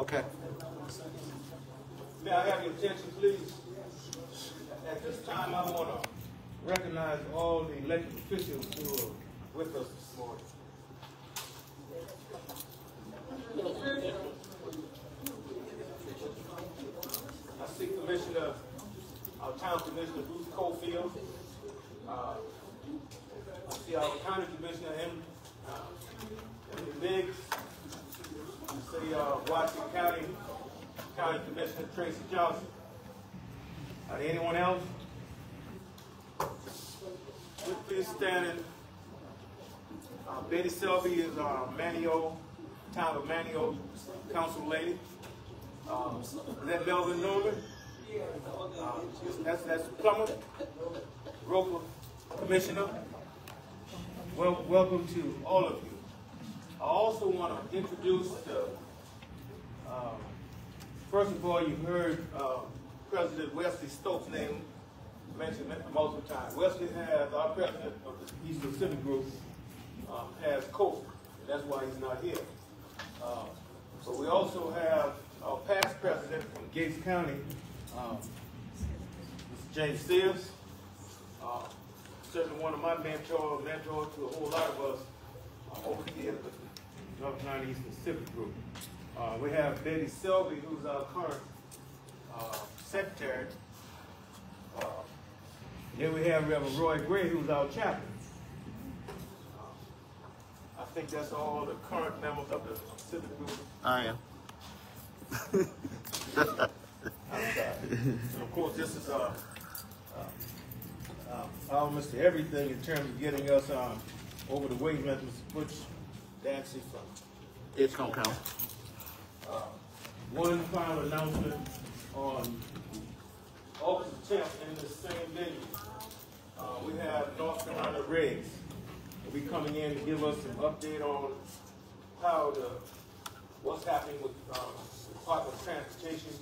Okay. May I have your attention, please? At this time, I want to recognize all the elected officials who are with us this morning. I see Commissioner, our town Commissioner Bruce Cofield. Uh, I see our county Commissioner, uh, Emily Biggs. See uh, Washington County County Commissioner Tracy Johnson. Anyone else? With this standing, uh, Betty Selby is our Manio, town of Manio council lady. Uh, is that Melvin Norman? Uh, that's, that's Plummer, Roper Commissioner. Well, welcome to all of you. I also want to introduce the, um, first of all, you heard uh, President Wesley Stokes' name mentioned multiple times. Wesley has, our president of the Eastern Pacific Group, um, has COVID. and That's why he's not here. Uh, But we also have our past president from Gates County, um, Mr. James Sears. Uh, Certainly one of my mentors, mentor to a whole lot of us uh, over here the North Carolina Eastern Pacific Group. Uh, We have Betty Selby, who's our current uh, secretary. Uh, Then we have Reverend Roy Gray, who's our chaplain. Uh, I think that's all the current members of the civic group. I am. And of course, this is, uh, uh, uh, almost everything in terms of getting us, um, over the weight limit, Mr. Butch Dancy It's gonna count. One final announcement on August tenth in the same venue. Uh, we have North Carolina Regs. They'll be coming in to give us an update on how the, what's happening with, um, the Department of Transportation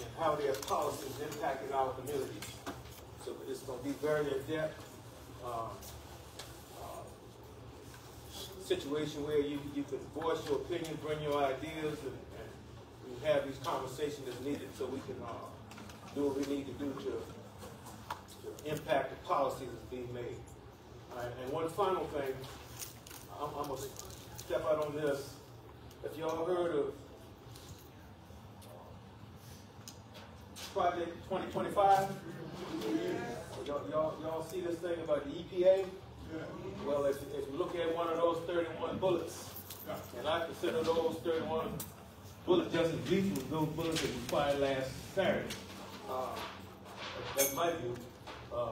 and how their policies impacted our communities. So it's gonna be very in-depth, uh, situation where you, you can voice your opinion, bring your ideas, and, and we have these conversations as needed, so we can, uh, do what we need to do to, to impact the policies that's being made. All right, and one final thing, I'm, I'm gonna step out on this. If y'all heard of Project twenty twenty-five? Y'all, y'all, y'all see this thing about the EPA? Well, if, if you look at one of those thirty-one bullets, and I consider those thirty-one bullets just as lethal as those bullets that was fired last Saturday. Uh, That's my view. Uh,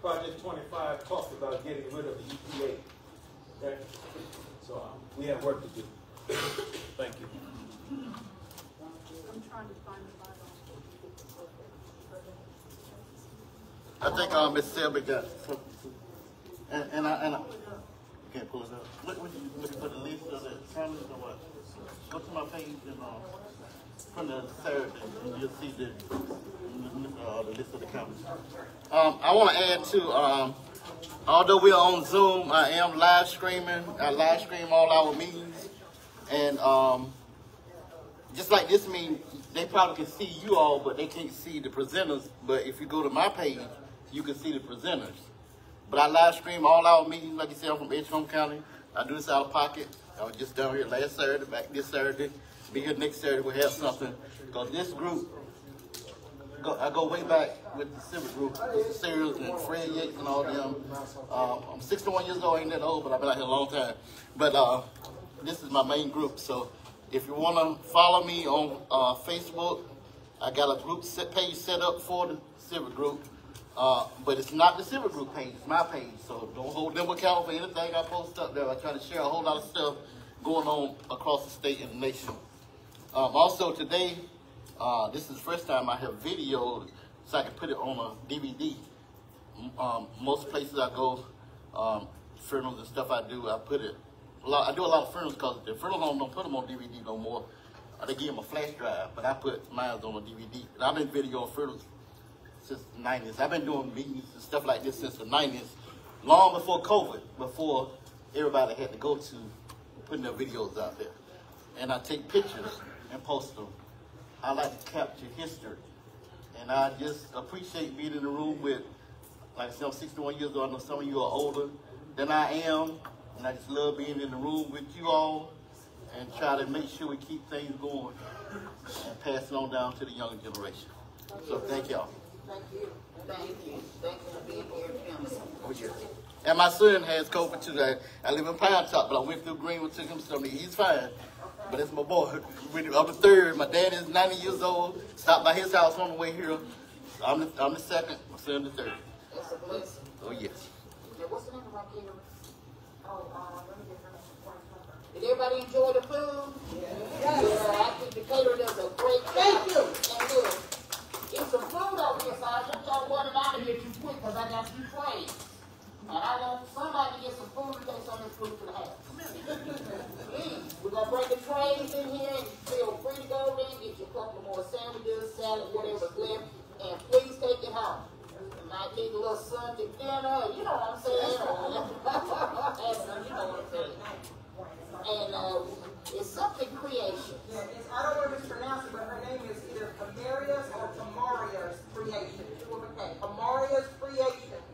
Project twenty-five talked about getting rid of the EPA. Okay? So, uh, we have work to do. Thank you. I'm trying to find the Bible. I think, uh, Miss Selby got, some- and, and I, and I, can't pull it up. What, you looking for the list of the counties or what? Go to my page and, uh, from the third, and you'll see the, uh, the list of the counties. Um, I wanna add to, um, although we're on Zoom, I am live streaming, I live stream all our meetings. And, um, just like this meeting, they probably can see you all, but they can't see the presenters. But if you go to my page, you can see the presenters. But I live stream all our meetings, like you said, I'm from Edgecombe County. I do this out of pocket. I was just down here last Saturday, back this Saturday. Be here next Saturday, we'll have something. Because this group, go, I go way back with the civic group, Mr. Sears and Fred Yates and all them. Um, I'm 61 years old, ain't that old, but I've been out here a long time. But uh, this is my main group, so if you want to follow me on uh, Facebook, I got a group set page set up for the civic group. Uh, but it's not the civic group page, it's my page. So don't hold them accountable for anything I post up there. I try to share a whole lot of stuff going on across the state and the nation. Um, also today, uh, this is the first time I have videoed so I can put it on a DVD. Um, most places I go, um, funerals and stuff I do, I put it. Lot, I do a lot of funerals because the funeral home don't put them on DVD no more. They give them a flash drive, but I put mine on a DVD. And I've been videoing funerals since the 90s. I've been doing meetings and stuff like this since the 90s, long before COVID, before everybody had to go to putting their videos out there. and I take pictures and post them. I like to capture history. And I just appreciate being in the room with, like I said, I'm 61 years old. I know some of you are older than I am. And I just love being in the room with you all and try to make sure we keep things going and pass it on down to the younger generation. So thank y'all. Thank you. Thank you. Thank you for being here, Council. Oh, yes. And my son has COVID too. I, I live in Pine Top, but I went through Greenwood, took him something. He's fine. But it's my boy. I'm the third. My dad is 90 years old. Stopped by his house on the way here. I'm the, I'm the second. My son the third. It's a blessing. Oh, yes. Now, what's the name of my kid? Oh, uh, let me get her name. Did everybody enjoy the food? Yes. Yeah, I think the caterer does a great job. Thank you. And look, get some food over here, so I don't y'all run it out of here too quick, cause I got some trays. And I want somebody to get some food and take some of this food to the house. Please, we're gonna bring the trays in here and feel free to go in, get you a couple more sandwiches, salad, whatever's left, and please take it home. You might need a little Sunday dinner, you know what I'm saying? And, you know what I'm saying? And, uh, it's something creation. Yeah, I don't want to mispronounce it, but her name is either Camaria's or Camaria's Creation. Camaria's Creations.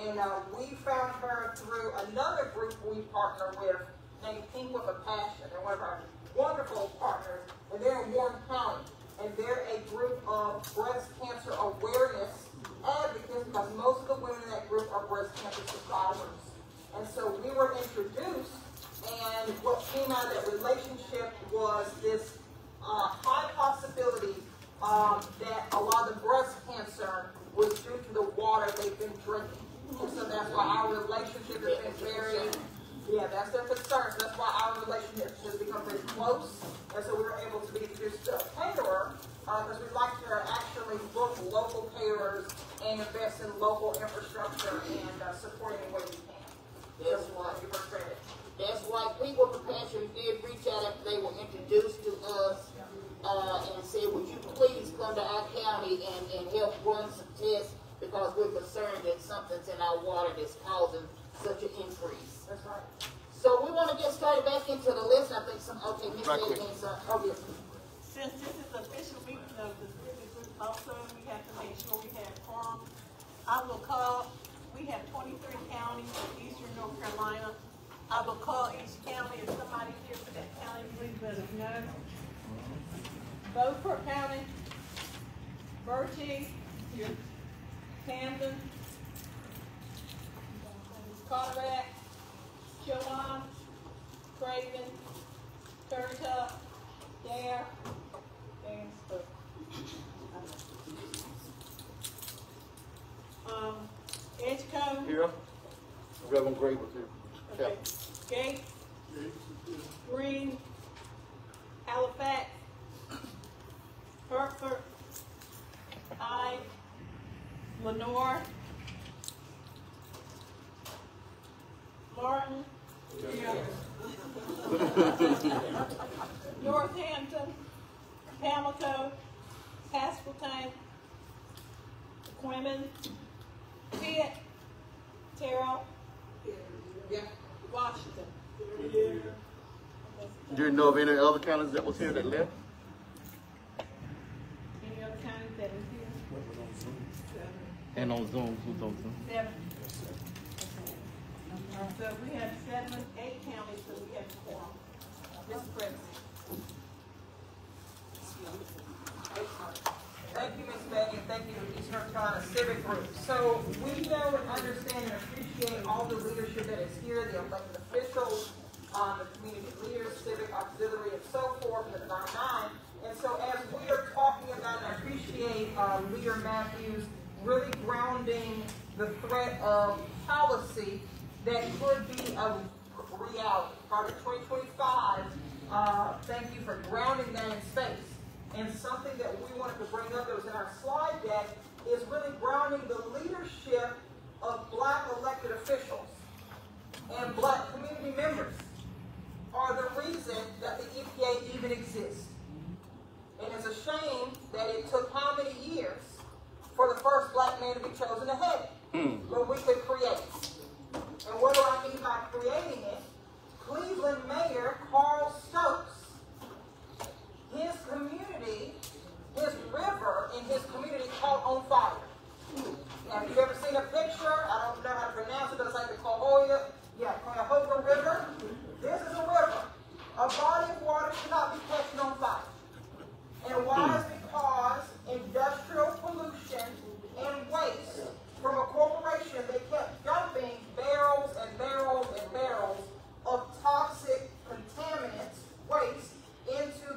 And uh, we found her through another group we partner with named Pink with a Passion. They're one of our wonderful partners, and they're in Warren County. And they're a group of breast cancer awareness advocates because most of the women in that group are breast cancer survivors. And so we were introduced, and what came out of that relationship was this uh, high possibility um, that a lot of the breast cancer was due to the water they've been drinking. And so that's why our relationship has been very, yeah, that's their concern. So that's why our relationship has become very close. And so we were able to be to a caterer because we'd like to actually book local caterers and invest in local infrastructure and uh, support any way we can. That's So, why. uh, give her credit. That's why people with passion did reach out after they were introduced to us, uh, and said, would you please come to our county and, and help run some tests because we're concerned that something's in our water that's causing such an increase. That's right. So we want to get started back into the list. I think some, okay, Ms. Right quick. Higgins, uh, oh, yes. Since this is the official meeting of the city group, also, we have to make sure we have quorum. I will call, we have twenty-three counties in eastern North Carolina. I will call each county, if somebody here for that county, please let us know. Beaufort County, Bertie, Camden, Carteret, Chowan, Craven, Currituck, Dare, Dansville. Um, Edgecombe, Here. Reverend Gray was here. Okay, Gates, Greene, Halifax, Hertford, Hyde, Lenoir, Martin, Northampton, Pamlico, Pasquotank, Perquimans, Pitt, Tyrrell, Yeah. Washington. Do you know of any other counties that was here that left? Any other counties that is here? And on Zoom, who's on Zoom? Seven. So we have seven, eight counties, so we have four. Mr. President. Thank you, Ms. Maggie, and thank you, East North Carolina Civic Group. So we know and understand and appreciate all the leadership that is here, the elected officials, um, the community leaders, civic auxiliary, and so forth, and Nine. And so as we are talking about, and appreciate, uh, Leader Matthews really grounding the threat of policy that could be a reality. Part of 2025, uh, thank you for grounding that in space. And something that we wanted to bring up that was in our slide deck is really grounding the leadership of black elected officials and black community members are the reason that the EPA even exists. And it's a shame that it took how many years for the first black man to be chosen to head hmm. it, but we could create. And what do I mean by creating it? Cleveland Mayor Carl Stokes his community, his river in his community caught on fire. Now, if you've ever seen a picture, I don't know how to pronounce it, but it's like the Cahoga, yeah, Cuyahoga River. This is a river. A body of water cannot be catching on fire. And why is because industrial pollution and waste from a corporation, they kept dumping barrels and barrels and barrels of toxic contaminants, waste, into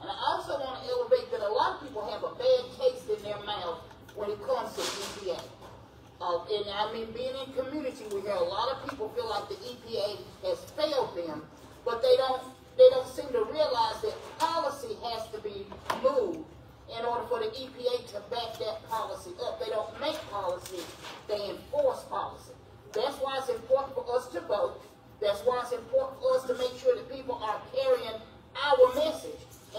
And I also want to elevate that a lot of people have a bad taste in their mouth when it comes to EPA. Uh, and I mean, being in community, we hear a lot of people feel like the EPA has failed them, but they don't they don't seem to realize that policy has to be moved in order for the EPA to back that policy up. They don't make policy, they enforce policy. That's why it's important for us to vote. That's why it's important for us to make sure that people are carrying our message.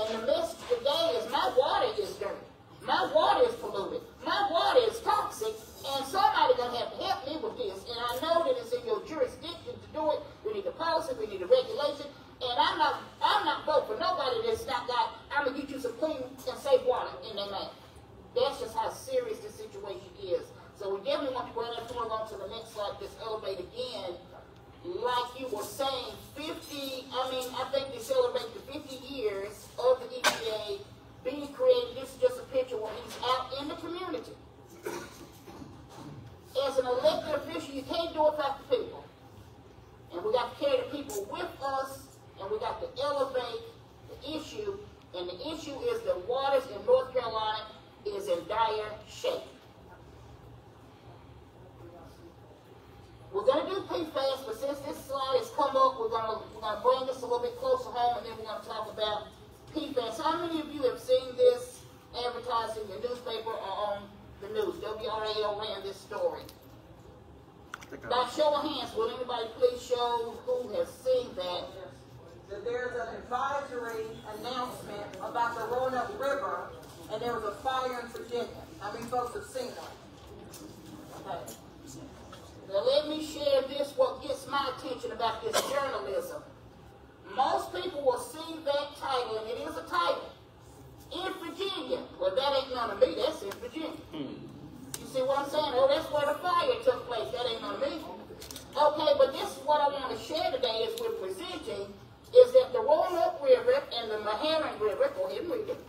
And the message today is my water is dirty. My water is polluted. My water is toxic. And somebody gonna have to help me with this. And I know that it's in your jurisdiction to do it. We need a policy, we need a regulation. And I'm not I'm not voting for nobody that's not got I'm gonna get you some clean and safe water in their mouth. That's just how serious the situation is. So we definitely want to go ahead and move on to the next slide, this elevate again like you were saying, 50, I mean, I think they celebrate the 50 years of the EPA being created. This is just a picture where he's out in the community. As an elected official, you can't do it without the people. And we got to carry the people with us, and we got to elevate the issue. And the issue is the waters in North Carolina is in dire shape. We're gonna do PFAS, but since this slide has come up, we're gonna we're gonna bring this a little bit closer home, and then we're gonna talk about PFAS. How many of you have seen this advertised in the newspaper or on the news? WRAL ran this story. By show of hands, will anybody please show who has seen that? That there's an advisory announcement about the Roanoke River, and there was a fire in Virginia. How many folks have seen that? Okay. Now let me share this, what gets my attention about this journalism. Most people will see that title, and it is a title. In Virginia. Well, that ain't none of me, that's in Virginia. Hmm. You see what I'm saying? Oh, that's where the fire took place. That ain't none of me. Okay, but this is what I want to share today is we're presenting is that the Roanoke River and the Meherrin River, go ahead and read it.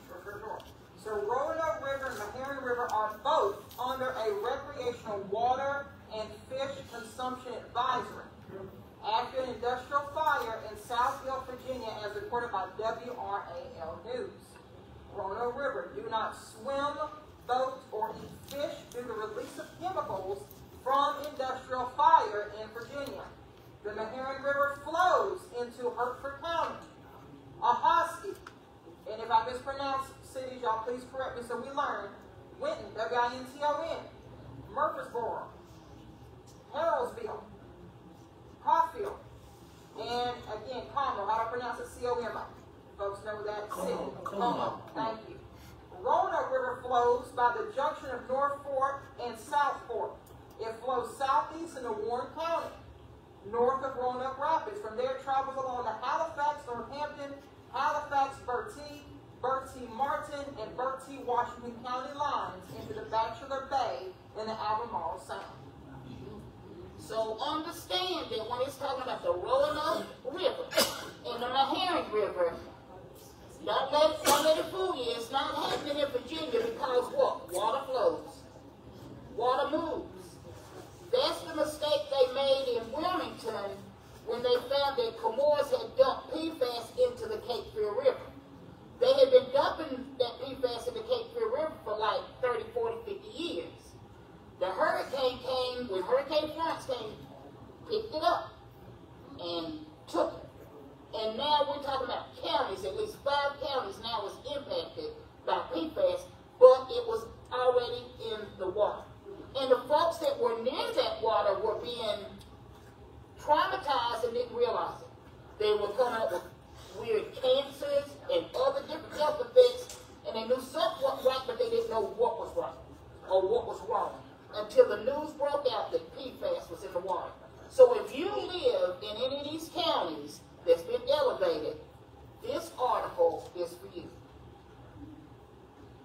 So Roanoke River and Meherrin River are both under a recreational water and fish consumption advisory after an industrial fire in South Hill, Virginia, as reported by WRAL News. Roanoke River, do not swim, boat, or eat fish due to release of chemicals from industrial fire in Virginia. The Meherrin River flows into Hertford County, Ahoskie, and if I mispronounce cities, y'all please correct me so we learn. Winton, W-I-N-T-O-N, Murfreesboro, Harrellsville, Cofield, and again, Como. How do I pronounce it? C-O-M-O. Folks know that city. Como. Thank you. Roanoke River flows by the junction of North Fork and South Fork. It flows southeast into Warren County, north of Roanoke Rapids. From there, it travels along the Halifax, Northampton, Halifax, Bertie, Bertie Martin, and Bertie Washington County lines into the Batchelor Bay in the Albemarle Sound. So understand that when it's talking about the Roanoke River and the Meherrin River, don't let, don't let it fool you. It's not happening in Virginia because what? Water flows. Water moves. That's the mistake they made in Wilmington when they found that Chemours had dumped PFAS into the Cape Fear River. They had been dumping that PFAS in the Cape Fear River for like 30, 40, 50 years. The hurricane came, when Hurricane Florence came, picked it up and took it. And now we're talking about counties, at least five counties now was impacted by PFAS, but it was already in the water. And the folks that were near that water were being traumatized and didn't realize it. They were coming up with weird cancers and other different health effects, and they knew something was right, but they didn't know what was right or what was wrong until the news broke out that PFAS was in the water. So if you live in any of these counties that's been elevated, this article is for you.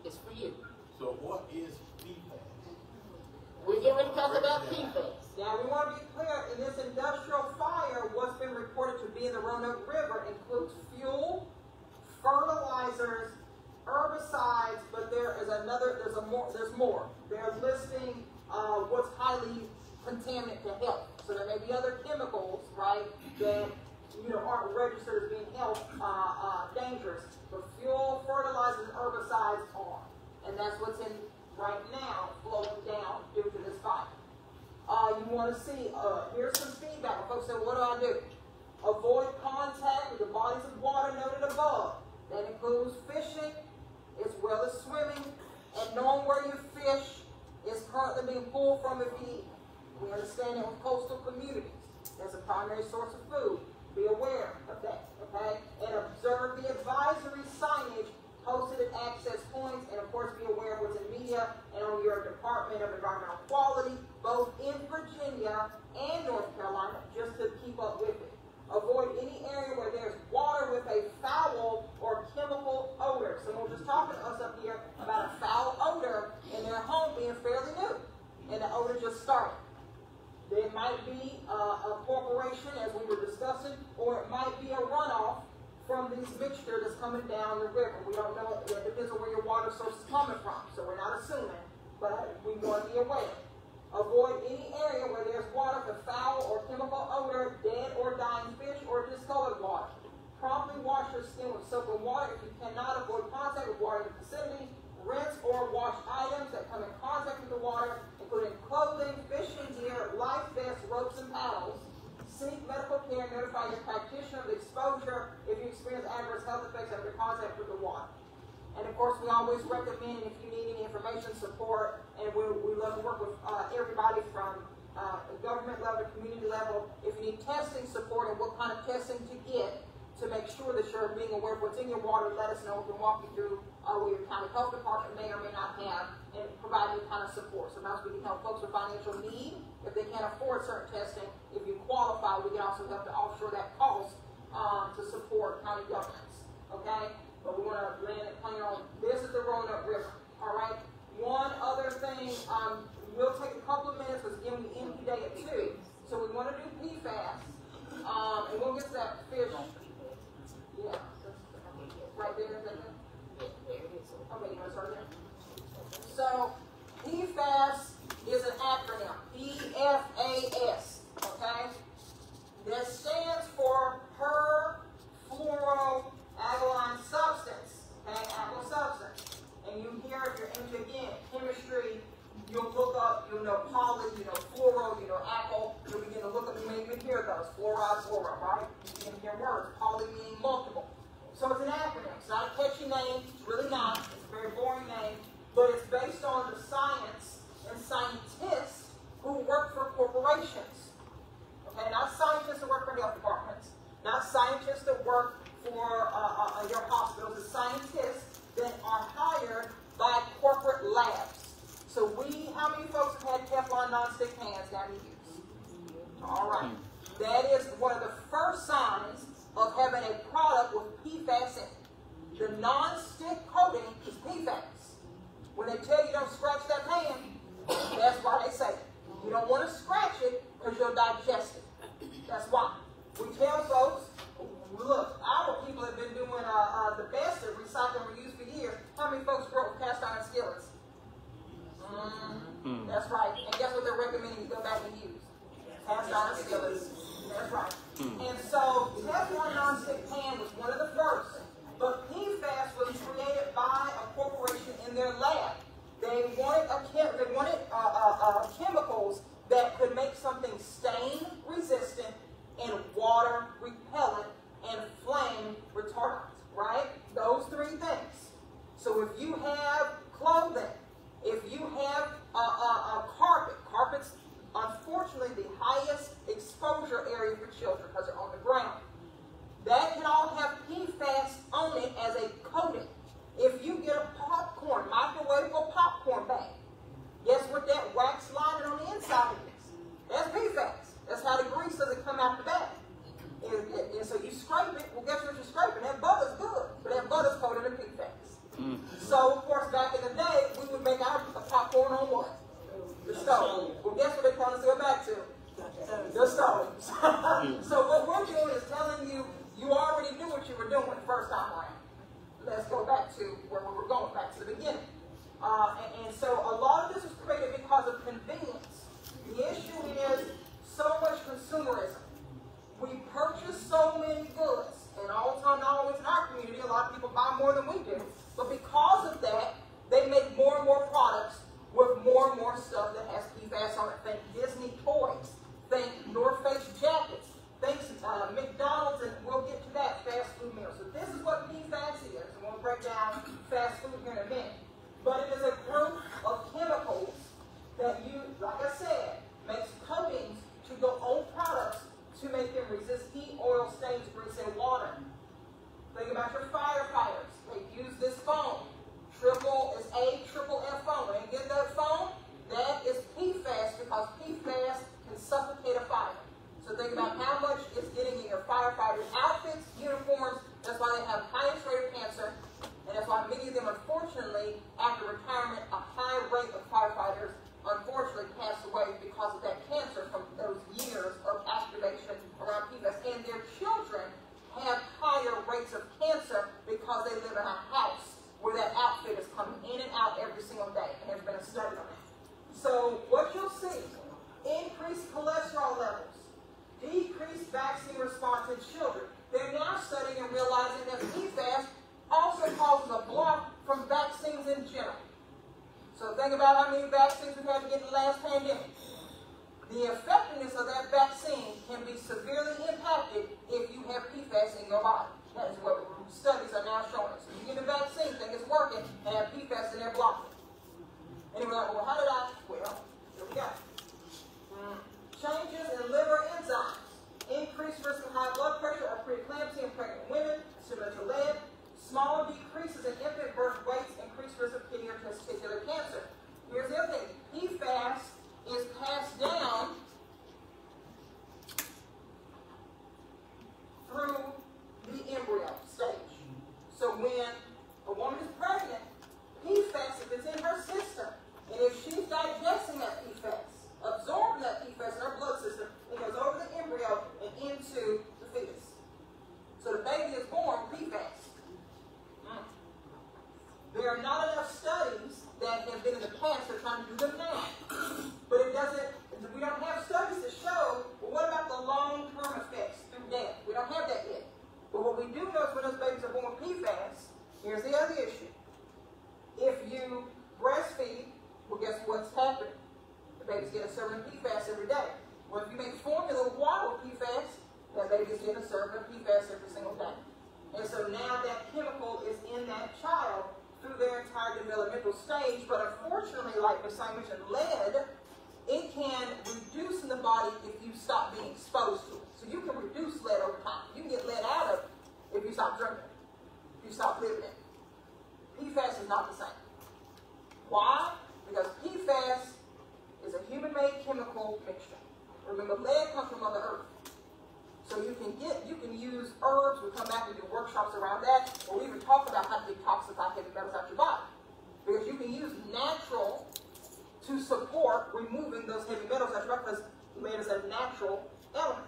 It's for you. So what is PFAS? We're getting ready to talk about PFAS. Now, we want to be clear, in this industrial fire, what's been reported to be in the Roanoke River includes fuel, fertilizers, herbicides, but there is another, there's a more, there's more. They're listing, uh, what's highly contaminant to health. So there may be other chemicals, right, that, you know, aren't registered as being health, uh, uh, dangerous. But fuel, fertilizers, herbicides are. And that's what's in, right now, flowing down due to this fire. Uh, you want to see, uh, here's some feedback. Folks say, what do I do? Avoid contact with the bodies of water noted above. That includes fishing as well as swimming and knowing where your fish is currently being pulled from if you eat. We understand with coastal communities, as a primary source of food. Be aware of that, okay? And observe the advisory signage posted at access points, and of course be aware of what's in the media and on your Department of Environmental Quality, both in Virginia and North Carolina, just to keep up with it. Avoid any area where there's water with a foul or chemical odor. Someone was just talking to us up here about a foul odor in their home being fairly new, and the odor just started. Might be uh, a corporation, as we were discussing, or it might be a runoff from this mixture that's coming down the river. We don't know, it depends on where your water source is coming from, so we're not assuming, but we want to be aware. Avoid any area where there's water with foul or chemical odor, dead or dying fish, or discolored water. Promptly wash your skin with soap and water. If you cannot avoid contact with water in the vicinity, rinse or wash items that come in contact with the water, including clothing, fishing gear, life vests, ropes, and paddles. Seek medical care and notify your practitioner of exposure if you experience adverse health effects after contact with the water. And of course, we always recommend if you need any information, support, and we, we love to work with uh, everybody from uh, government level, community level. If you need testing support and what kind of testing to get to make sure that you're being aware of what's in your water. Let us know. We can walk you through uh, your county health department may or may not have and provide any kind of support. Sometimes we can help folks with financial need if they can't afford certain testing. If you qualify, we can also help to offshore that cost um, to support county governments. Okay? But we want to land There are not enough studies that have been in the past. They're trying to do them now. But it doesn't, we don't have studies to show, well, what about the long-term effects through death? We don't have that yet. But what we do know is when those babies are born PFAS, here's the other issue. If you breastfeed, well, guess what's happening? The baby's getting a serving of PFAS every day. Well, if you make formula water with PFAS, that baby's getting a serving of PFAS every single day. And so now that chemical is in that child through their entire developmental stage. But unfortunately, like Ms. mentioned, lead, it can reduce in the body if you stop being exposed to it. So you can reduce lead over time. You can get lead out of it if you stop drinking, if you stop living it. PFAS is not the same. Why? Because PFAS is a human-made chemical mixture. Remember, lead comes from Mother Earth. So you can get, you can use herbs. We come back and do workshops around that. Or we even talk about how to detoxify heavy metals out your body. Because you can use natural to support removing those heavy metals body because lead is a natural element.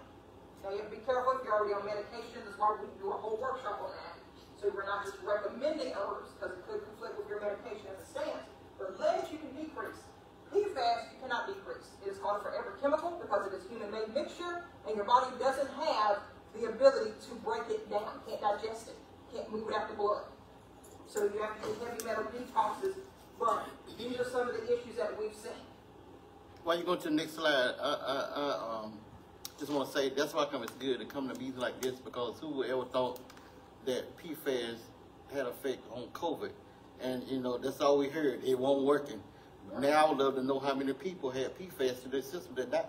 Now you have to be careful if you're already on medication. That's why we do a whole workshop on that. So we're not just recommending herbs because it could conflict with your medication as it stands. But lead you can decrease. PFAS you cannot decrease. It is called a forever chemical because it is human-made mixture, and your body doesn't have the ability to break it down. Can't digest it. Can't move it out the blood. So you have to do heavy metal detoxes. But these are some of the issues that we've seen. While you go to the next slide, I, I, I um, just want to say that's why come it's good to come to meetings like this because who would ever thought that PFAS had effect on COVID? And you know that's all we heard. It won't working. Now I would love to know how many people had PFAS in their system that died.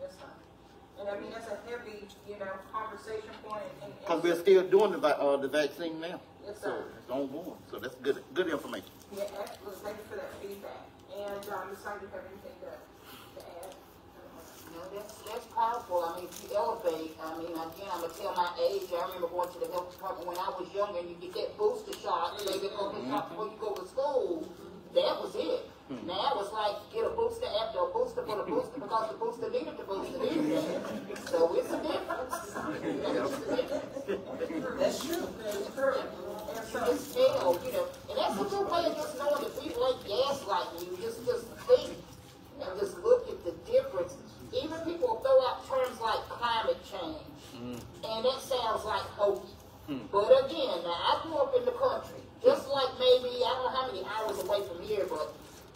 Yes, sir. And I mean, that's a heavy, you know, conversation point. Because we're still doing the, uh, the vaccine now. Yes, So sir. it's ongoing. So that's good, good information. Yeah, absolutely. Thank you for that feedback. And, um, Ms. Song, do you have anything to, to add? No, that's, that's powerful. I mean, if you elevate, I mean, again, I'm gonna tell my age. I remember going to the health department when I was younger and you get that booster shot, and they get booster shot before you go to school. That was it. Now it's like get a booster after a booster for the booster because the booster needed the booster anyway. So it's a difference. It's a difference. That's true. That's true. You know, and that's a good way of just knowing that people ain't gaslighting you. Just, just think and just look at the difference. Even people throw out terms like climate change, and that sounds like hokey. But again, now I grew up in the country, just like maybe I don't know how many hours away from here, but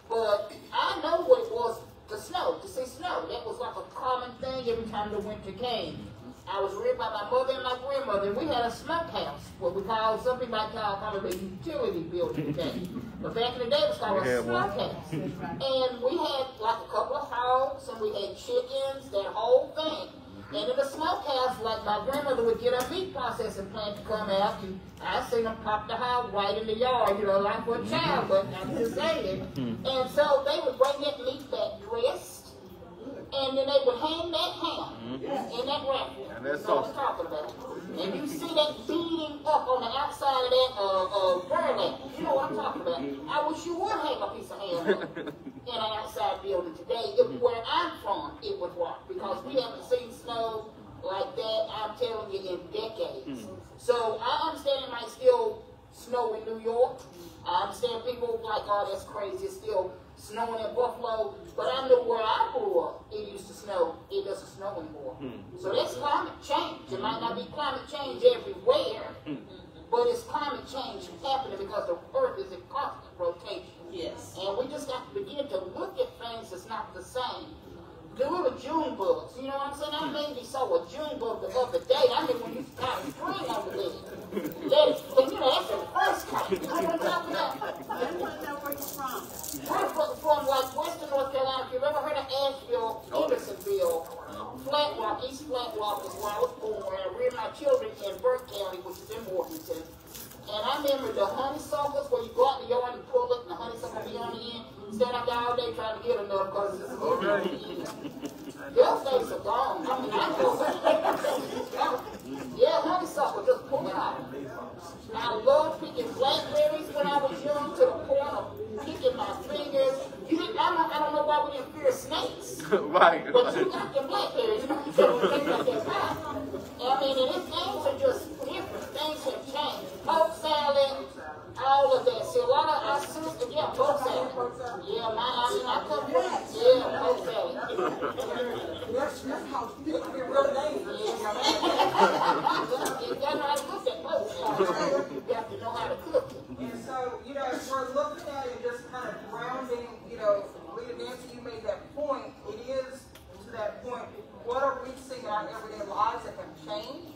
but I know what it was to snow, to see snow. That was like a common thing every time the winter came. I was reared by my mother and my grandmother, and we had a smokehouse, what we call, some people might call kind of a utility building today. But back in the day, it was called a smokehouse. And we had like a couple of hogs, and we had chickens, that whole thing. And in the smokehouse, like my grandmother would get a meat processing plant to come out, and I seen them pop the hog right in the yard, you know, like for a child, but I'm just saying. Mm-hmm. And so they would bring that meat back dressed, and then they would hang that ham in that raffle. And that's what awesome. talking about. And you see that beating up on the outside of that uh, uh, burlap. You know what I'm talking about. I wish you would hang a piece of ham up in an outside building today. If where I'm from, it would work because we haven't seen snow like that, I'm telling you, in decades. So I understand it might still snow in New York. I understand people like, oh, that's crazy. It's still snowing in Buffalo. But I know where I grew up, it used to snow. It doesn't snow anymore. Hmm. So that's climate change. It might not be hmm. climate change everywhere, hmm. but it's climate change happening because the earth is in constant rotation. Yes. And we just got to begin to look at things that's not the same. The little June bugs, you know what I'm saying? I maybe saw a June bug the other day. I mean, when you of spring over there. That and you know, that's the first time. You know what I'm talking about? Then what know where you're from? From, from like Western North Carolina. If you've ever heard of Asheville, Hendersonville, Flat Rock, East Flat Rock is where I was born. I reared my children in Burke County, which is in Morganton. And I remember the honeysuckles where you go out in the yard and pull it and the honeysuckle be on the end. Stand out there all day trying to get enough because it's a little dirty. Those days are gone. I mean, I know. yeah, honeysuckle, just pull it out. I love picking blackberries when I was young to the point of picking my fingers. You, I, don't, I don't know why we didn't fear snakes. right. But you got the blackberries. You. I mean, and things are just different. Things have changed. Poke salad, all of that. See, a lot of our sisters, yeah, poke salad. Yeah, my, I mean, I come from, yeah, poke salad. That's, that's how get real dangerous. You gotta know how to cook salad. You have to know how to cook it. And so, you know, if we're looking at it just kind of grounding, you know, Leader Nancy, you made that point. It is to that point, what are we seeing in our everyday lives that have changed?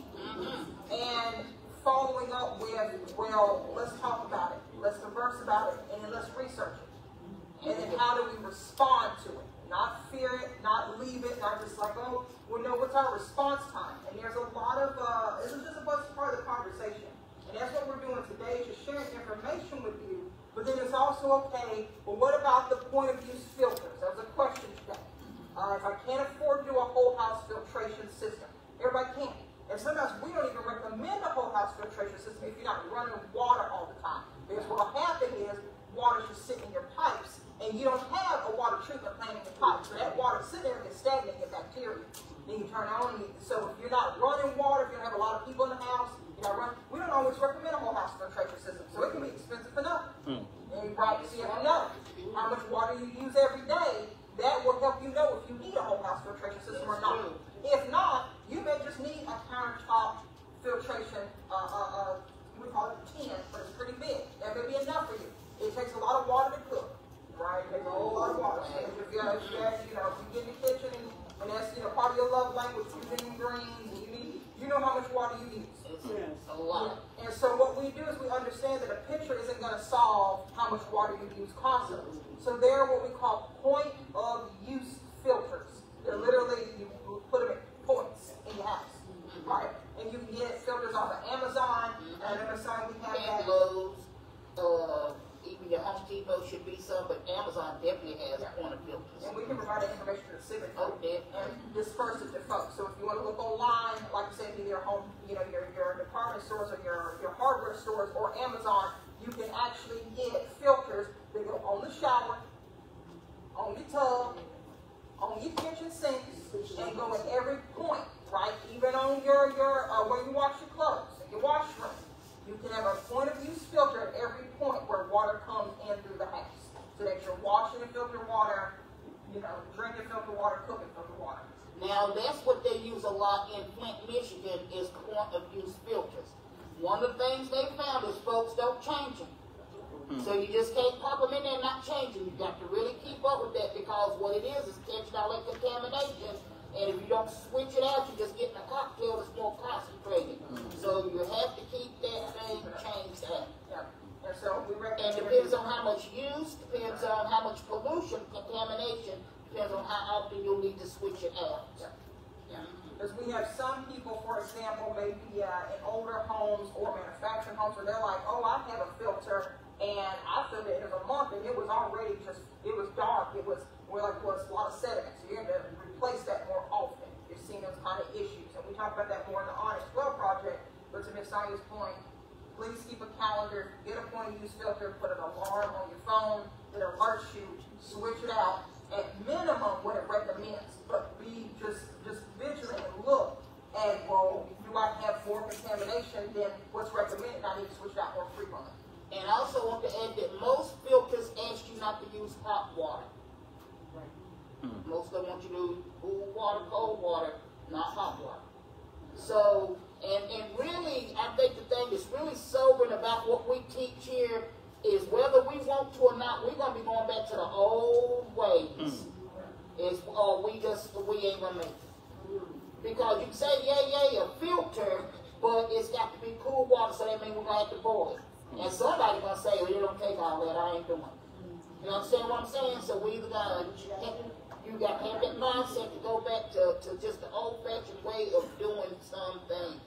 And following up with, well, let's talk about it, let's converse about it, and then let's research it. And then how do we respond to it? Not fear it, not leave it, not just like, oh, well, no, what's our response time? And there's a lot of, uh, this is just a bunch part of the conversation. And that's is just sharing information with you. But then it's also okay, well, what about the point of use filters? That was a question today. Uh, if I can't afford to do a whole house filtration system, everybody can. And sometimes we don't even recommend a whole house filtration system if you're not running water all the time. Because what will happen is water should sit in your pipes, and you don't have a water treatment plant in your pipes. So that water sitting there gets stagnant, get bacteria. Then you turn on, and so if you're not running water, if you don't have a lot of people in the house, you're not running, we don't always recommend a whole house filtration system. So it can be expensive enough. And right, so you have to know how much water you use every day. That will help you know if you need a whole house filtration system or not. If not, you may just need a countertop filtration, uh, uh, uh, we call it a tin, but it's pretty big. That may be enough for you. It takes a lot of water to cook, right? It takes a whole lot of water. So if you, if you, you know, if you get in the kitchen and, and that's, you know, part of your love language, using greens, and you need, you know how much water you use. It's a lot. And so what we do is we understand that a picture isn't going to solve how much water you use constantly. So there are what we call point of use filters. They're literally, you put them at points in your house, right? And you can get filters off of Amazon, and Amazon we have Hand that. gloves, uh, even your Home Depot should be some, but Amazon definitely has point of filters. And we can provide that information to the civic Oh, and disperse it to folks. So if you want to look online, like I said, either your home, you know, your, your department stores or your, your hardware stores or Amazon, you can actually get filters that go on the shower, on your tub, on your kitchen sinks, and go at every point, right? Even on your, your, uh, where you wash your clothes, in your washroom. You can have a point of use filter at every point where water comes in through the house. So that you're washing in filtered water, you know, drinking filtered water, cooking filtered water. Now, that's what they use a lot in Flint, Michigan, is point of use filters. One of the things they found is folks don't change them. Hmm. So you just can't pop them in there and not change them. You got to really keep up with that because what it is is catching all that contamination. And if you don't switch it out, you're just getting a cocktail that's more concentrated. Hmm. So you have to keep that thing changed out. And so we And recommend. depends on how much use, depends on how much pollution, contamination, depends on how often you'll need to switch it out. Yeah, because we have some people, for example, maybe uh, in older homes or manufacturing homes, where they're like, oh, I have a filter, and I filled it in a month, and it was already just, it was dark, it was, we're like, was a lot of sediment, so you had to replace that more often. You've seen those kind of issues, and we talk about that more in the Honest Well project, but to Ms. Sonia's point, please keep a calendar, get a point of use filter, put an alarm on your phone that alerts you, switch it out, at minimum what it recommends, but be just, just vigilant and look at, well, do I have more contamination than what's recommended, I need to switch it out more frequently. And I also want to add that most filters ask you not to use hot water. Most of them want you to use cool water, cold water, not hot water. So, and, and really, I think the thing that's really sobering about what we teach here is whether we want to or not, we're gonna be going back to the old ways. Hmm. Is, or we just, we ain't gonna make it. Because you can say, yeah, yeah, a filter, but it's got to be cool water, so that means we're gonna have to boil it. And somebody gonna say, well, you don't take all that, I ain't doing it. You understand what I'm saying? So we either gotta, you got to have that mindset to go back to, to just the old fashioned way of doing some things.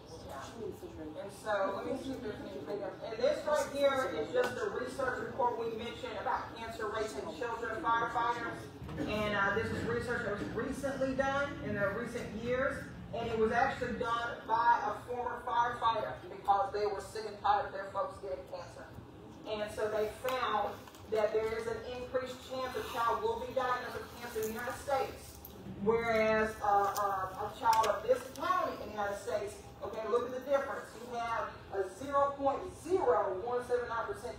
And so, let me see if there's anything. And this right here is just a research report we mentioned about cancer rates in children firefighters. And uh, this is research that was recently done in the recent years. And it was actually done by a former firefighter because they were sick and tired of their folks getting cancer. And so they found that there is an increased chance a child will be diagnosed with cancer in the United States. Whereas uh, uh, a child of this county in the United States, okay, look at the difference. You have a 0.0179%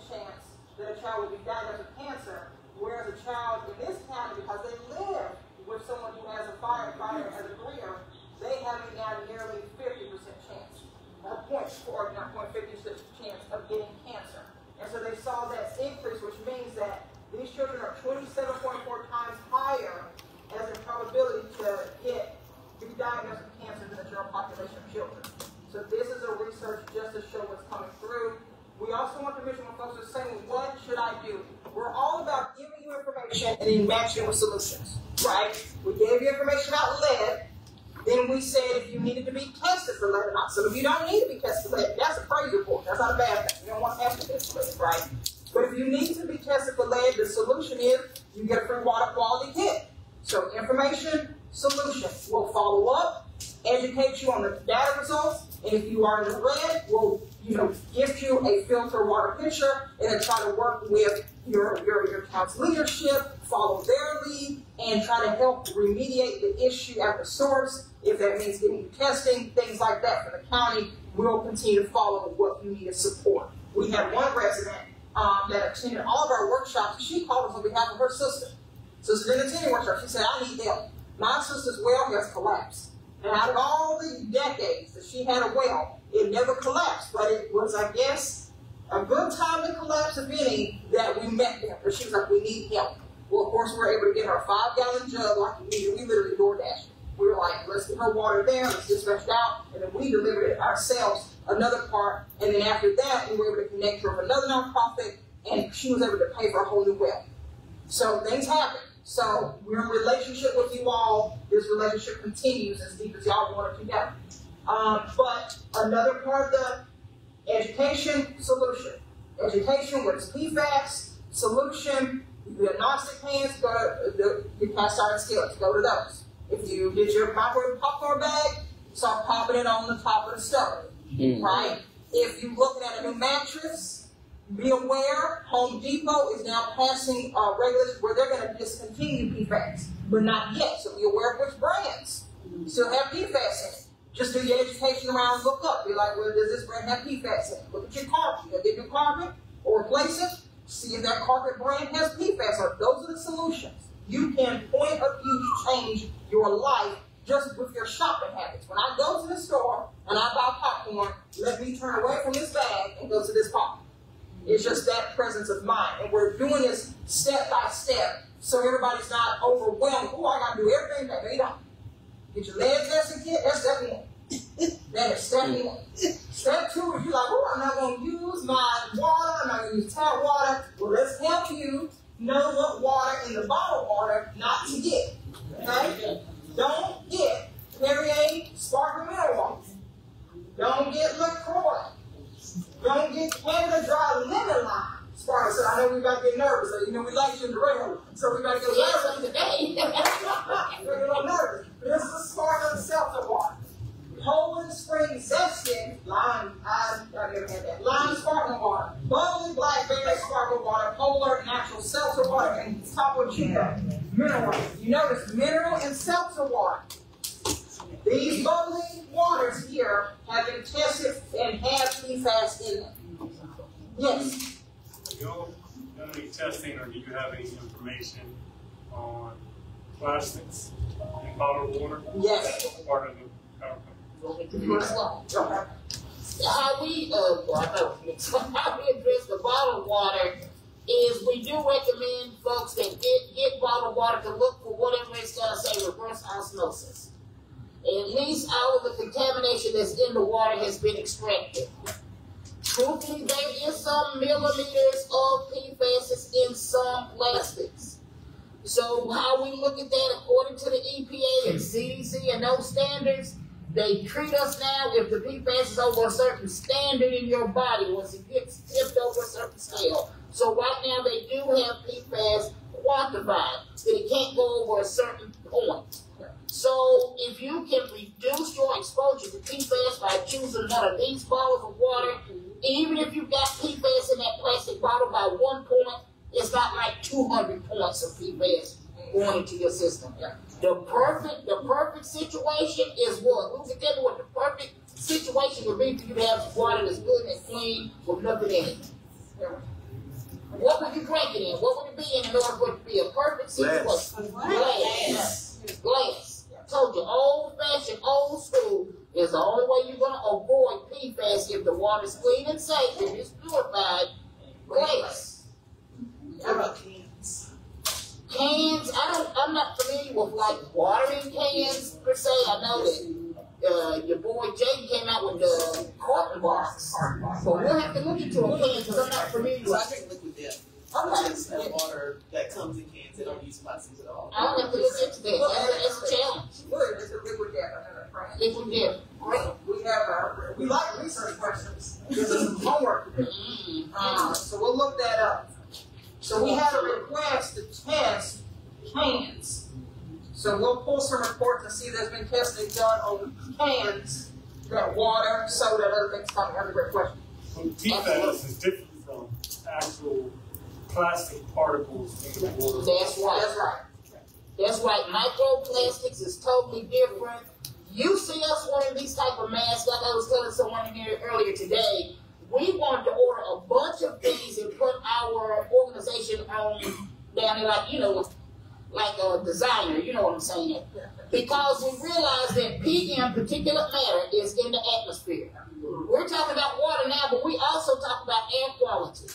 chance that a child will be diagnosed with cancer, whereas a child in this county, because they live with someone who has a firefighter as a career, they have a now nearly 50% chance, or point, or not point 50% chance of getting cancer. And so they saw that increase, which means that these children are 27.4 times higher as a probability to get be diagnosed with cancer than the general population of children. So this is a research just to show what's coming through. We also want permission when folks are saying, what should I do? We're all about giving you information and then matching with solutions, right? We gave you information about lead. Then we said if you needed to be tested for lead or not. So if you don't need to be tested for lead. That's a praise report. That's not a bad thing. You don't want to have to test for lead, right? But if you need to be tested for lead, the solution is you get a free water quality kit. So information, solution. We'll follow up, educate you on the data results, and if you are in the red, we'll you know gift you a filter water pitcher and then try to work with your your your town's leadership, follow their lead, and try to help remediate the issue at the source. If that means getting you testing, things like that for the county, we'll continue to follow what you need to support. We had one resident um, that attended all of our workshops. She called us on behalf of her sister. So she didn't attend workshop. She said, "I need help. My sister's well has collapsed." And out of all the decades that she had a well, it never collapsed. But it was, I guess, a good time to collapse, if any, that we met them. But she was like, we need help. Well, of course, we were able to get her a five gallon jug like we needed. We literally door dashed. We were like, let's get her water there, let's dispatch it out, and then we delivered it ourselves, another part. And then after that, we were able to connect her with another nonprofit, and she was able to pay for a whole new well. So things happen. So we're in relationship with you all. This relationship continues as deep as y'all want it to go. Um, but another part of the education solution. Education, what is PFAS? Solution, the agnostic hands, go to the, cast iron skillets, go to those. If you did your microwave popcorn bag, start popping it on the top of the stove. Mm. Right? If you're looking at a new mattress, be aware, Home Depot is now passing uh, regulations where they're going to discontinue PFAS, but not yet. So be aware of which brands still have PFAS in it. Just do your education around, look up. Be like, well, does this brand have PFAS in it? Look at your carpet. You get your carpet or replace it. See if that carpet brand has PFAS or those are the solutions. You can point of view change your life just with your shopping habits. When I go to the store and I buy popcorn, let me turn away from this bag and go to this popcorn. It's just that presence of mind. And we're doing this step by step so everybody's not overwhelmed. Oh, I got to do everything that they don't. Get your lead testing kit, that's step one. that is step one. Step two is you're like, oh, I'm not going to use my water, I'm not going to use tap water. Well, let's help you know what water in the bottled water not to get. Okay? Don't get Perrier sparkling mineral water. Don't get LaCroix. Don't get Canada Dry lemon lime. Sparta said, I know we about to get nervous. So, you know, we like Cinderella, so we got to get nervous today. We're a little nervous. This is Sparta seltzer water. Poland Spring Zesting, lime, I, I never had that. Lime sparkling water. Bubly blackberry sparkling water. Polar natural seltzer water. And Topo Chico. Mineral water. You notice mineral and seltzer water. These bubbly waters here have been tested and have PFAS in them. Yes? Have you done any testing or do you have any information on plastics in bottled water? Yes. Part of the PowerPoint. How we, uh, well, how we address the bottled water is we do recommend folks that get, get bottled water to look for whatever it's going to say reverse osmosis at least all of the contamination that's in the water has been extracted. Truthfully, there is some millimeters of PFAS in some plastics. So how we look at that according to the EPA and CDC and those standards, they treat us now if the PFAS is over a certain standard in your body, once it gets tipped over a certain scale. So right now they do have PFAS quantified, that it can't go over a certain point. So if you can reduce your exposure to PFAS by choosing one of these bottles of water, even if you've got PFAS in that plastic bottle by one point, it's not like two hundred points of PFAS going into your system. The perfect, the perfect situation is what? Who can tell me what the perfect situation would be for you to have water that's good and clean with nothing in it? What would you drink it in? What would it be in in order for it to be a perfect situation? Glass. Glass. Told you, old fashioned, old school is the only way you're gonna avoid PFAS if the water's clean and safe and it's purified. Glass. Cans? Cans, I don't, I'm not familiar with like watering cans per se. I know that uh, your boy Jay came out with the carton box. But we'll have to look into a can because I'm not familiar with drink liquid death. Okay. Just have water that comes in cans. They don't use plastics at all. I'll have to look into that. That's, that's a challenge. Good, it's a liquid death, another friend. Liquid death. Great. We have, uh, we like research questions, gives us some homework. Mm. Uh, so we'll look that up. So we had a request to test cans. So we'll pull some reports and see there's been testing done on cans, that water, soda, and other things coming. That's a great question. Well, PFAS is different from actual plastic particles in the water. That's right. That's right. That's right. Microplastics is totally different. You see us wearing these type of masks, like I was telling someone here earlier today. We wanted to order a bunch of these and put our organization on down there, like you know, like a designer. You know what I'm saying? Because we realize that PM, particulate matter, is in the atmosphere. We're talking about water now, but we also talk about air quality.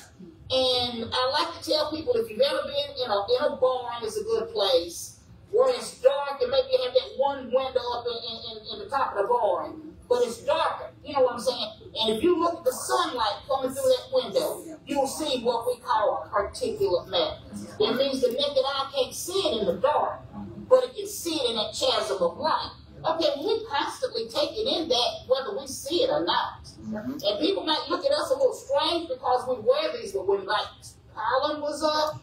And I like to tell people if you've ever been in a in a barn, it's a good place where it's dark and maybe you have that one window up in, in, in, the top of the barn, but it's darker. You know what I'm saying? And if you look at the sunlight coming through that window, you'll see what we call particulate matter. That means the naked eye can't see it in the dark, but it can see it in that chasm of light. Okay, we're constantly taking in that whether we see it or not. And people might look at us a little strange because we wear these, but when like pollen was up,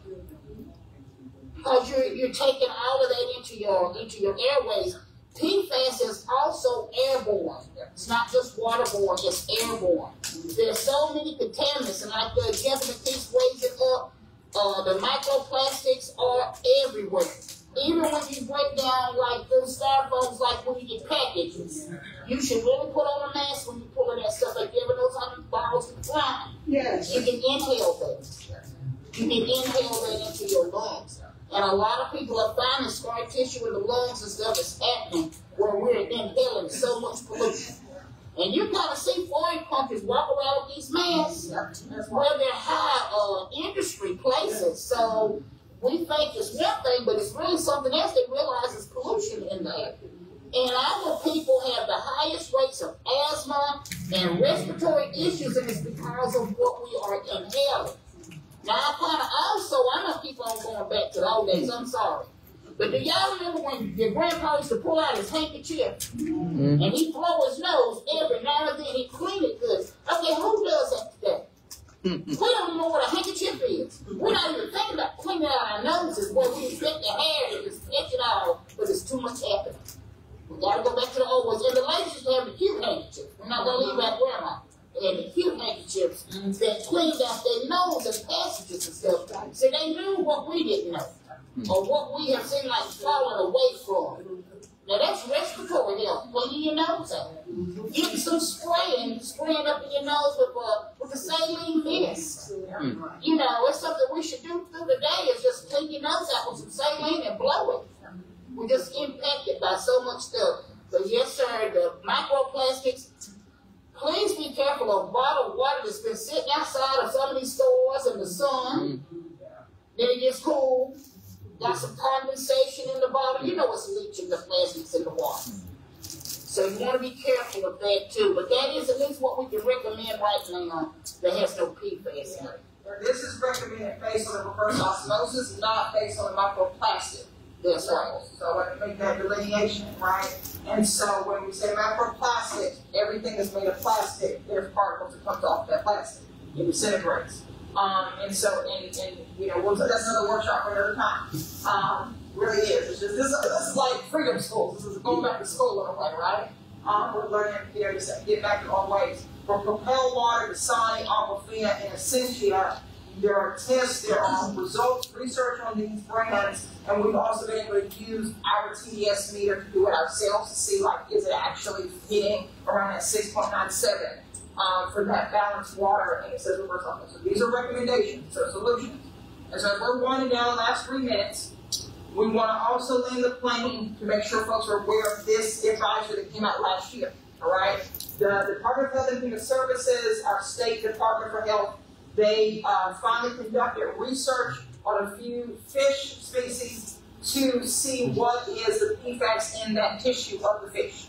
because you're you're taking all of that into your into your airways. PFAS is also airborne. It's not just waterborne, it's airborne. There's so many contaminants, and like the gentleman keeps raising up, uh, the microplastics are everywhere. Even when you break down like those styrofoams, like when you get packages, you should really put on a mask when you pull in that stuff. Like you ever know how many bottles can fly? Yes. You can inhale that. You can inhale that into your lungs. And a lot of people are finding scar tissue in the lungs and stuff is happening where we're inhaling so much pollution. And you of see foreign countries walk around with these masks where they're high uh, industry places. So we think it's one thing, but it's really something else. They realize it's pollution in there. And our people have the highest rates of asthma and respiratory issues, and it's because of what we are inhaling. Now, I kind of also, I'm gonna keep on going back to the old days. I'm sorry. But do y'all remember when your grandpa used to pull out his handkerchief mm-hmm. and he blow his nose every now and then? He clean it good. Okay, who does that today? We don't know what a handkerchief is. We're not even thinking about cleaning out our noses where we expect to just catch it all, but it's too much happening. We gotta go back to the old ones. And the ladies used to have the cute handkerchief. We're not gonna leave out grandma. They had the cute handkerchiefs mm-hmm. that cleaned out their nose and passages and stuff. So they knew what we didn't know. Or what we have seen like falling away from. Now that's respiratory health. Cleaning your nose out. Getting some spray and spraying up in your nose with uh, with a saline mist. You know, it's something we should do through the day is just clean your nose out with some saline and blow it. We're just impacted by so much stuff. But yes, sir, the microplastics, please be careful of bottled water that's been sitting outside of some of these stores in the sun. Then it gets cool. Got some condensation in the bottle. You know what's leaching the plastics in the water. So you want to be careful of that too. But that is at least what we can recommend right now that has no PFAS in it. This is recommended based on the reverse osmosis, not based on the microplastic. That's right. So I want to make that delineation, right? And so when we say microplastic, everything that's made of plastic, there's particles that comes off that plastic. It disintegrates. Um, and so, and, and you know, we'll, that's another workshop for another time. Um, really is. It's just, this, is- this is like freedom school. This is going back to school in a way, right? Um, we're learning, you know, to get back to our ways. From Propel Water Dasani, Aquafina, and Essentia, There are tests, there are results, research on these brands, and we've also been able to use our TDS meter to do it ourselves to see like is it actually hitting around that 6.97 um, for that balanced water and it says reverse osmosis. So these are recommendations, so solutions. And so as we're winding down the last three minutes, we want to also land the plane to make sure folks are aware of this advisory that came out last year. All right, the Department of Health and Human Services, our state Department for Health, they uh, finally conducted research on a few fish species to see what is the PFAS in that tissue of the fish.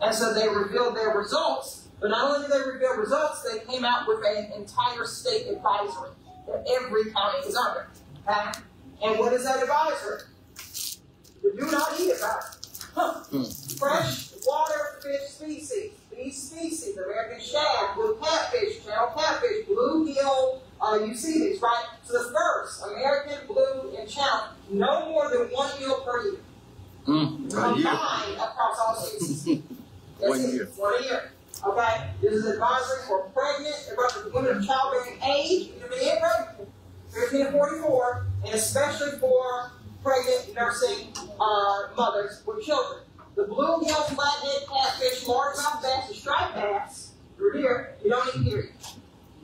And so they revealed their results, but not only did they reveal results, they came out with an entire state advisory that every county is under. Okay? And what is that advisory? The do not eat advisory. Huh. Fresh water fish species. These species, American shad, blue catfish, channel catfish, bluegill, uh, you see these, right? So the first, American blue and channel, no more than one meal per year. Mm. Combined across all species. That's One it. year. One year. Okay? This is advisory for pregnant, women of childbearing age, be pregnant, 15 to 44, and especially for pregnant nursing uh, mothers with children. The bluegill, flathead, catfish, largemouth bass, and striped bass, through here, you don't eat period.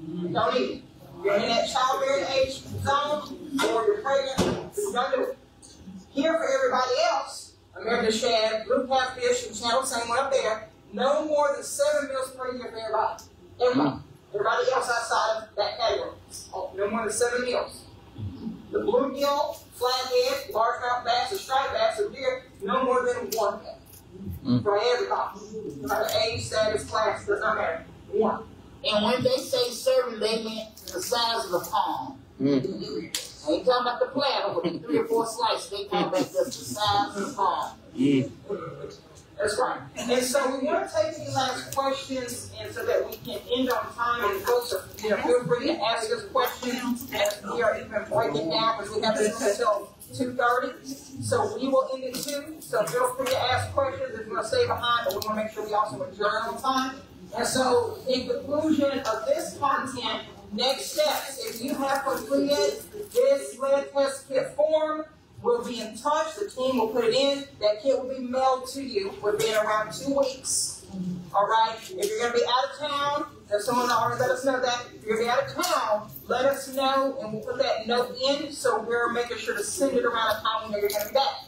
You don't eat it. You're in that childbearing age zone, or you're pregnant, you don't do it. Here for everybody else, American shad, blue catfish, and channel, same one up there, no more than seven meals per year for everybody. Everybody. Everybody else outside of that category. No more than seven meals. The bluegill, flathead, largemouth bass, and striped bass are deer, no more than one meal. Mm. For everybody. No matter age, status, class, does not matter. One. And when they say serving, they meant the size of the palm. Mm. I ain't talking about the platter with the three or four slices. They talking about just the size of the palm. Mm. That's right. And so we want to take any last questions, and so that we can end on time. And folks, are, you know, feel free to ask us questions as we are even breaking down because we have this until two thirty. So we will end at two. So feel free to ask questions if you want to stay behind, but we want to make sure we also adjourn on time. And so, in conclusion of this content, next steps. If you have completed this lead test kit form, We'll be in touch. The team will put it in. That kit will be mailed to you within around two weeks. All right. If you're going to be out of town, if someone already let us know that, if you're going to be out of town, let us know, and we'll put that note in. So we're making sure to send it around a time when you're going to be back.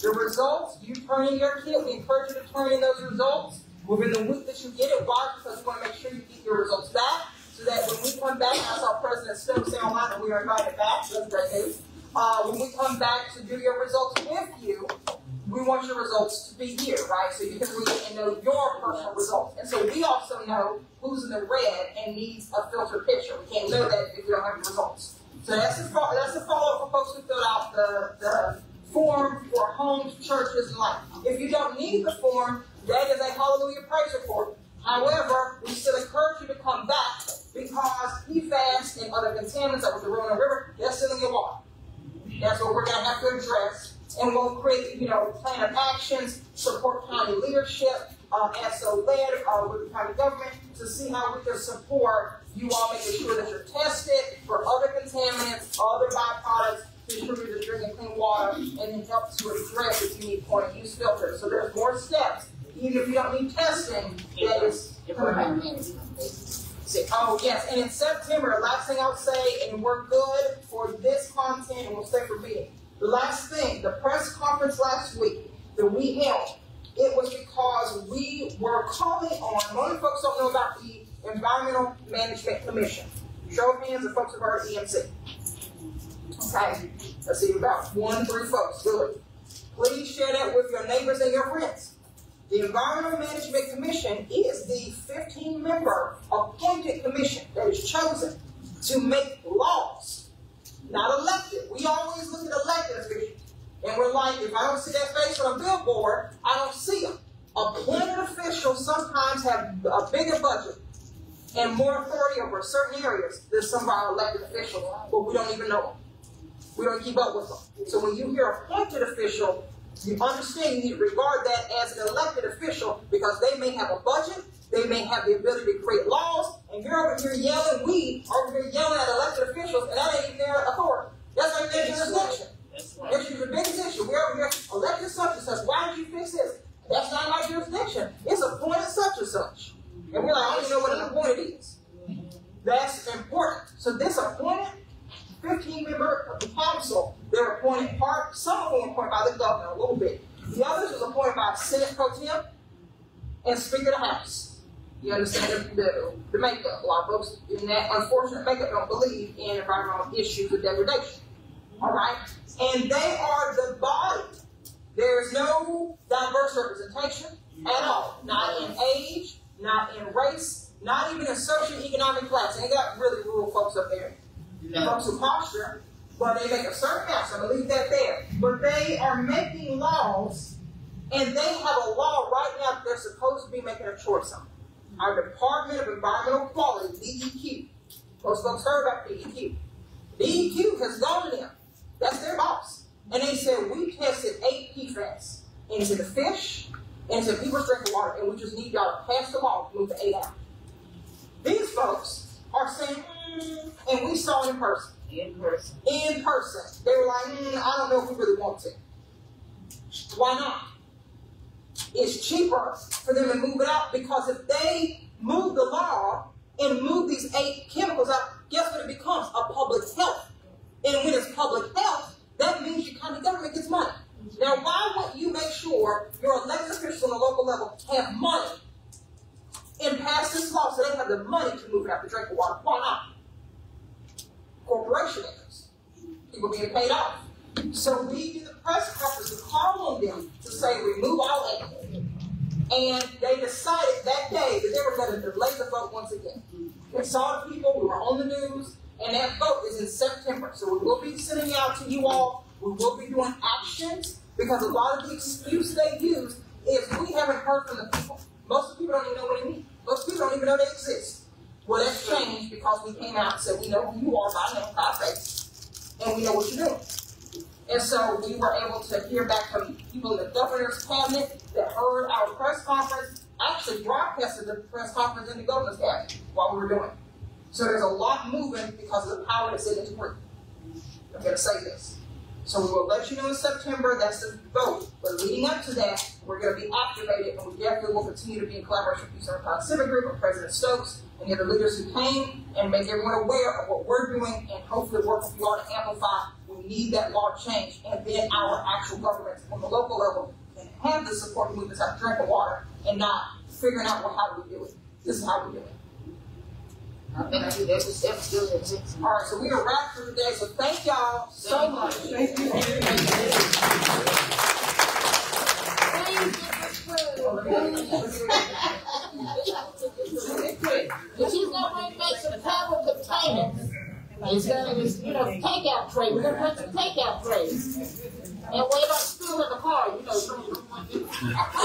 The results, you turn in your kit. We encourage you to turn in those results within the week that you get it. Why? Because we want to make sure you get your results back, so that when we come back, I saw President Stokes say online that we are invited back. That's great news uh, when we come back to do your results with you, we want your results to be here, right? So you can read and know your personal results. And so we also know who's in the red and needs a filtered picture. We can't know that if you don't have your results. So that's the that's the follow up for folks who filled out the, the form for homes, churches, and life. If you don't need the form, that is a hallelujah praise report. However, we still encourage you to come back because PFAS and other contaminants that was the Roanoke River, they're still in your water. That's what we're going to have to address. And we'll create, you know, plan of actions, support county leadership, uh, SO led uh, with the county government to see how we can support you all making sure that you're tested for other contaminants, other byproducts, to ensure you're drinking clean water, and then help to address if you need point of use filters. So there's more steps. Even if you don't need testing, that is Environmental Oh, yes, and in September, the last thing I'll say, and we're good for this content, and we'll stay for meeting. The last thing, the press conference last week that we held, it was because we were calling on, most folks don't know about the Environmental Management Commission. Show of hands if folks of EMC. Okay, let's see, about one, three folks, good. Please share that with your neighbors and your friends. The Environmental Management Commission is the 15 member appointed commission that is chosen to make laws, not elected. We always look at elected officials, and we're like, if I don't see that face on a billboard, I don't see them. Appointed officials sometimes have a bigger budget and more authority over certain areas than some of our elected officials, but we don't even know them. We don't keep up with them. So when you hear appointed official, you understand, you regard that as an elected official because they may have a budget, they may have the ability to create laws, and you're over here yelling, we over here yelling at elected officials, and that ain't their authority. That's like their jurisdiction. Which is the biggest issue. We're over here, elected such and such, why did you fix this? That's not my jurisdiction. It's appointed such and such. And we're like, I don't even know what an appointed is. That's important. So this appointed fifteen member of the council, they were appointed part, some of them appointed by the governor a little bit. The others was appointed by Senate Pro Tem and Speaker of the House. You understand the, the, the makeup. A lot of folks in that unfortunate makeup don't believe in environmental issues of degradation. All right? And they are the body. There's no diverse representation at all. Not in age, not in race, not even in socioeconomic class. And They got really rural folks up there. Folks who posture, but they make a certain house. I'm gonna leave that there. But they are making laws, and they have a law right now that they're supposed to be making a choice on. Our Department of Environmental Quality, DEQ. Most folks heard about DEQ. DEQ has gone to them. That's their boss. And they said, we tested eight PFAS into the fish, into people's drinking water, and we just need y'all to pass the law to move the eight out. These folks are saying, mm, and we saw it in person. In person. In person. They were like, mm, I don't know if we really want to. Why not? It's cheaper for them to move it out because if they move the law and move these eight chemicals out, guess what it becomes? A public health. And when it's public health, that means your county government gets money. Now, why wouldn't you make sure your elected officials on the local level have money and pass this law so they have the money to move it out to drink the water? Why not? Corporation interests. People being paid off. So we did the press conference to call on them to say remove all that. And they decided that day that they were going to delay the vote once again. We saw the people, we were on the news, and that vote is in September. So we will be sending out to you all. We will be doing actions because a lot of the excuse they use is we haven't heard from the people. Most of the people don't even know what it means. Most people don't even know they exist. Well, that's changed because we came out and said we know who you are by name, by face, and we know what you're doing. And so we were able to hear back from people in the governor's cabinet that heard our press conference, actually broadcasted the press conference in the governor's cabinet while we were doing it. So there's a lot moving because of the power that's in the decree. I'm going to say this. So we will let you know in September, that's the vote. But leading up to that, we're going to be activated, and we definitely will continue to be in collaboration with Eastern Cloud Civic Group and President Stokes and the other leaders who came and make everyone aware of what we're doing and hopefully work with you all to amplify. We need that law change, and then our actual government on the local level can have the support to move this out drinking water and not figuring out well, how do we do it. This is how we do it. Thank you. That was, that was good. That's it. All right, so we are wrapped for today. So thank y'all so much. Thank you. But she's gonna make make some travel containers. It's gonna, it's, you know, takeout tray. We're gonna put some takeout trays. And wait on school in the car, you know. I,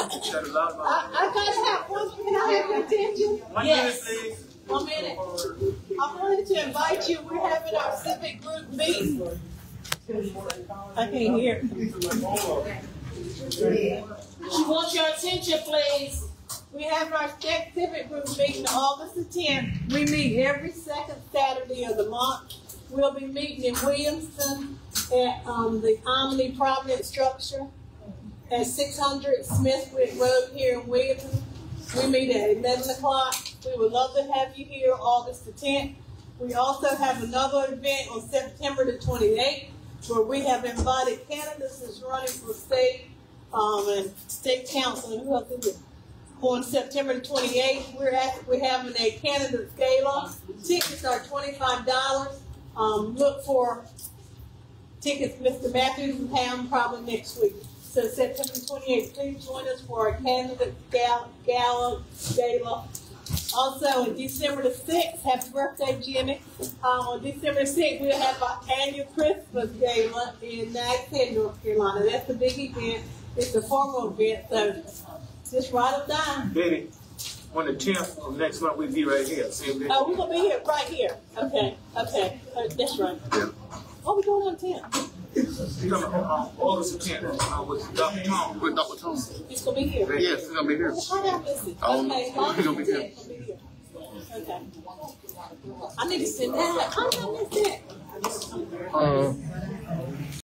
I gotta have one, can I have your attention? One minute, Yes. please. One minute. I wanted to invite you, we're having our civic group meeting. I can't hear. She wants your attention, please. We have our civic group meeting August the tenth. We meet every second Saturday of the month. We'll be meeting in Williamston at, um, the Omni Providence structure at six hundred Smithwick Road here in Williamston. We meet at eleven o'clock. We would love to have you here August the tenth. We also have another event on September the twenty-eighth where we have invited candidates that's running for state, um, and state council who else is it? On September the twenty-eighth, we're at, we're having a candidate gala. Tickets are twenty-five dollars. Um, look for tickets, Mr. Matthews in town probably next week. So September twenty-eighth, please join us for our candidate gal, gala, gala. Also, on December the sixth, happy birthday, Jimmy. Um, on December the sixth, we'll have our annual Christmas gala in Nags Head, North Carolina. That's a big event. It's a formal event, so just write them down. Betty, on the tenth of next month, we'll be right here. Same day. Oh, we're gonna be here, right here. Okay, okay, Uh, that's right. What we doing on ten? You talking about, uh, August the tenth, uh, with Dr. Tom. With Dr. Tom. It's gonna be here. Yes, he's gonna be here. How did I miss it? I don't know. Okay, August He gonna be here. 10th, gonna be here. Okay. I need to send that. How did I miss that? Uh,